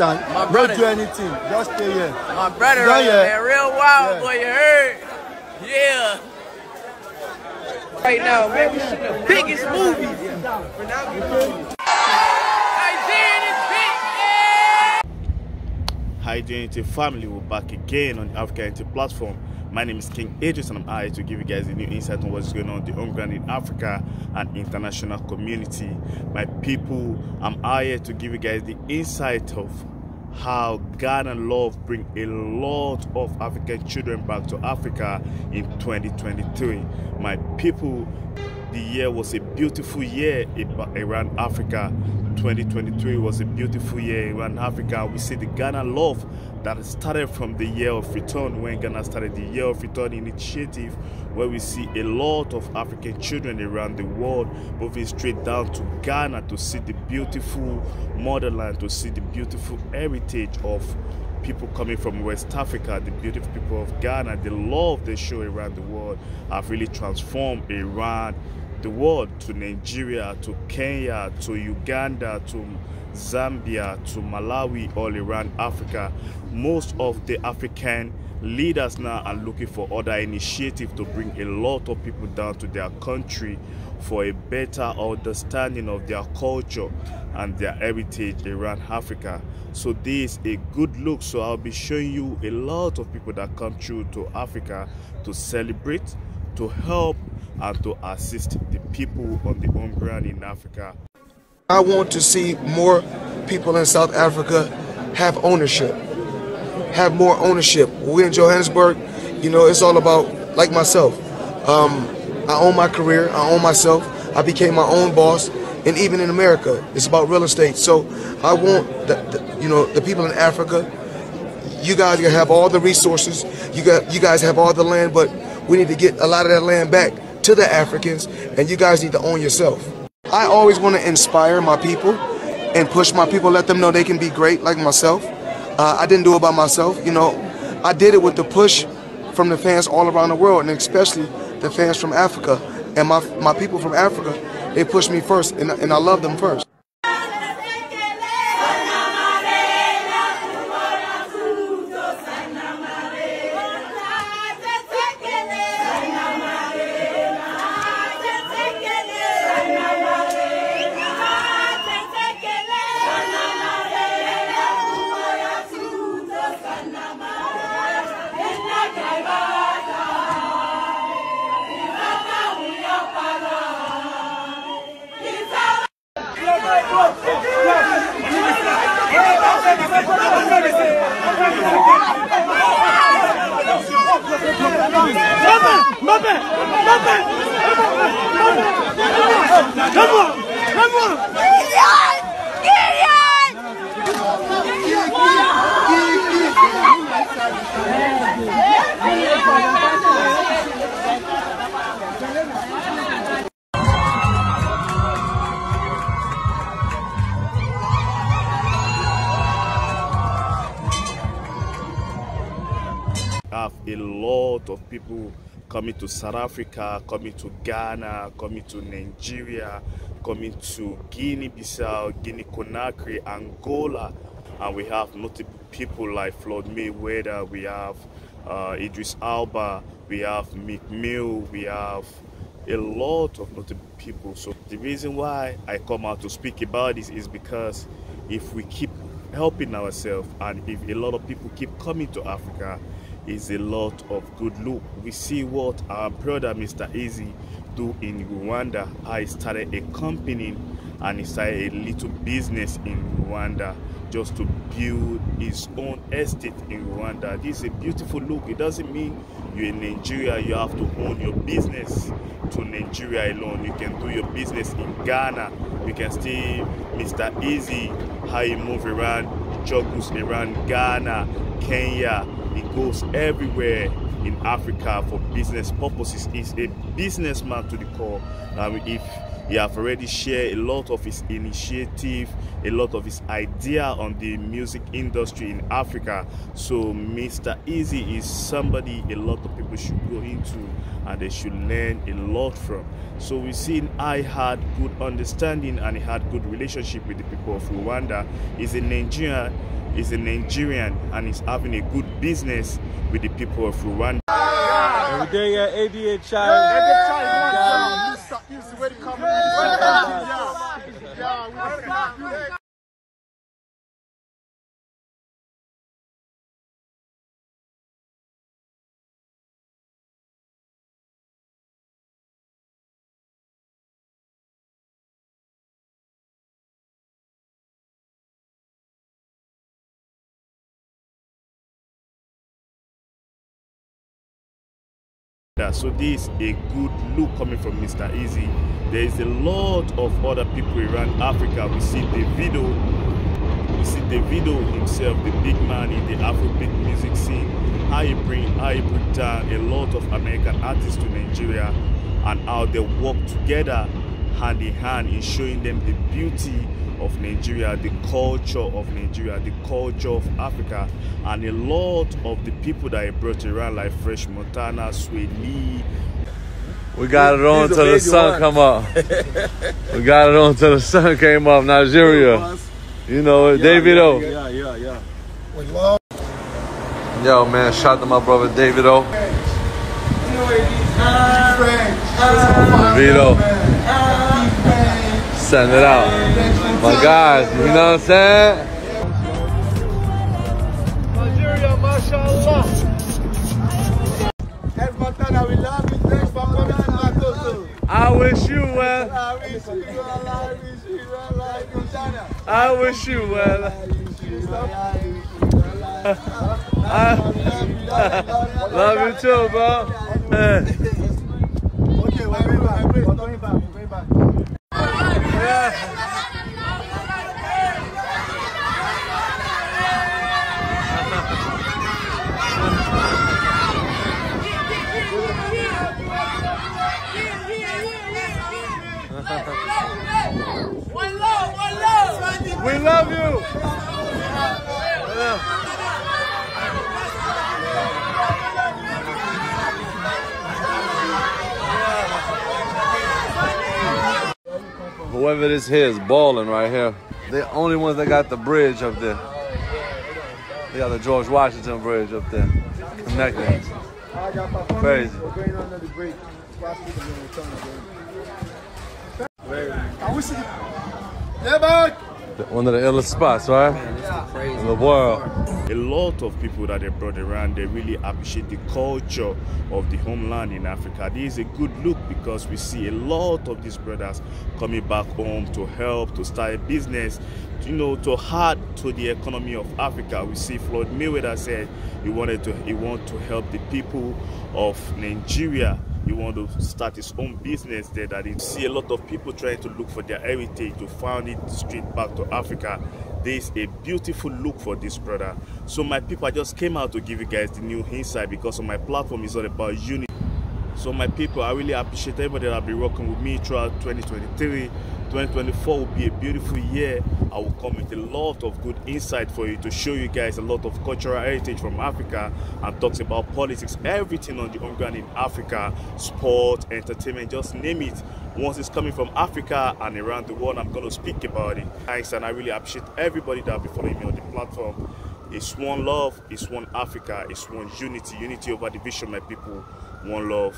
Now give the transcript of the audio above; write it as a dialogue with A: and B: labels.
A: understand?
B: My
A: Don't
B: brother.
A: do anything. Just stay here.
B: My brother
A: Yeah,
B: right
A: yeah.
B: there, real wild
A: Yeah.
B: boy, you heard? Yeah. Right now, man, we shooting the biggest movie. Nigerian is big, yeah.
C: Hi, Unity family. We're back again on the Africa Unity platform. My name is King Idris, and I'm here to give you guys a new insight on what's going on the home ground in Africa and international community. My people, I'm here to give you guys the insight of how Ghana Love bring a lot of African children back to Africa in 2023. My people, the year was a beautiful year around Africa. 2023 was a beautiful year in Africa. We see the Ghana love that started from the year of return when Ghana started the year of return initiative, where we see a lot of African children around the world moving straight down to Ghana to see the beautiful motherland, to see the beautiful heritage of people coming from West Africa, the beautiful people of Ghana, the love they show around the world have really transformed around the world to Nigeria, to Kenya, to Uganda, to Zambia, to Malawi, all around Africa. Most of the African leaders now are looking for other initiatives to bring a lot of people down to their country for a better understanding of their culture and their heritage around Africa. So this is a good look. So I'll be showing you a lot of people that come through to Africa to celebrate, to help, and to assist the people on the home ground in Africa.
D: I want to see more people in South Africa have ownership, have more ownership. We in Johannesburg, you know, it's all about like myself. Um, I own my career, I own myself. I became my own boss, and even in America, it's about real estate. So I want, the, the, you know, the people in Africa. You guys have all the resources. You got, you guys have all the land, but we need to get a lot of that land back to the Africans, and you guys need to own yourself. I always want to inspire my people and push my people, let them know they can be great like myself. Uh, I didn't do it by myself, you know. I did it with the push from the fans all around the world, and especially the fans from Africa. And my, my people from Africa, they pushed me first, and, and I love them first. Come on!
C: Have a lot of people coming to South Africa, coming to Ghana, coming to Nigeria, coming to Guinea-Bissau, Guinea-Conakry, Angola, and we have notable people like Floyd Mayweather, we have uh, Idris Elba, we have Meek Mill, we have a lot of notable people. So the reason why I come out to speak about this is because if we keep helping ourselves and if a lot of people keep coming to Africa, is a lot of good look. We see what our brother Mr. Eazi do in Rwanda. I started a company and he started a little business in Rwanda just to build his own estate in Rwanda. This is a beautiful look. It doesn't mean you're in Nigeria, you have to own your business to Nigeria alone. You can do your business in Ghana. You can still Mr. Eazi, how he move around, juggles around Ghana, Kenya. He goes everywhere in Africa for business purposes. He's a businessman to the core. Um, if he have already shared a lot of his initiative, a lot of his idea on the music industry in Africa. So Mr. Eazi is somebody a lot of people should go into and they should learn a lot from. So we've seen I had good understanding and he had good relationship with the people of Rwanda. He's a Nigerian is a Nigerian and is having a good business with the people of Rwanda.
A: Every day at ADA Chai.
C: So this is a good look coming from Mr. Eazi. There is a lot of other people around Africa. We see Davido, we see Davido himself, the big man in the Afrobeat music scene. How he bring how he bring down a lot of American artists to Nigeria and how they work together hand in hand in showing them the beauty of Nigeria, the culture of Nigeria, the culture of Africa, and a lot of the people that he brought around, like French Montana, Swae Lee.
A: We got it on
B: These
A: till the sun come up. we got it on till the sun came up. Nigeria. You know it. Davido.
B: Yeah, yeah, yeah.
D: With love.
A: Yo, man, shout to my brother Davido. Davido. Send it out. My guys, you know what I'm saying? Nigeria, mashallah.
E: Montana, we love you. Thanks for coming to Makoto.
A: I wish you well.
E: I wish you well. I wish you well. I wish you well.
A: I wish you well.
E: I wish you well. I wish you well.
A: I
E: I
A: love you too, bro. Eh.
E: Okay, we're going back. We're going back. We're going back.
B: One love, one love.
A: We love you. Whoever this here is balling right here. The only ones that got the bridge up there. They got the George Washington Bridge up there. Connecting. Crazy.
E: We're going under the bridge. Fast food and then return again. Can we see? Yeah, back.
A: One of the illest spots, right? In the world.
C: a lot of people that they brought around they really appreciate the culture of the homeland in africa. This is a good look because we see a lot of these brothers coming back home to help to start a business you know to add to the economy of africa. We see floyd mayweather said he wanted to he want to help the people of nigeria he want to start his own business there that you see a lot of people trying to look for their heritage to find it straight back to africa. This is a beautiful look for this brother. So my people i just came out to give you guys the new insight because on my platform is all about unity so my people i really appreciate everybody that have been working with me throughout 2023 2024 will be a beautiful year. I will come with a lot of good insight for you to show you guys a lot of cultural heritage from africa and talks about politics everything on the home ground in africa sport entertainment just name it. Once it's coming from africa and around the world i'm going to speak about it. Thanks and i really appreciate everybody that will be following me on the platform. It's one love it's one africa it's one unity unity over division my people. One love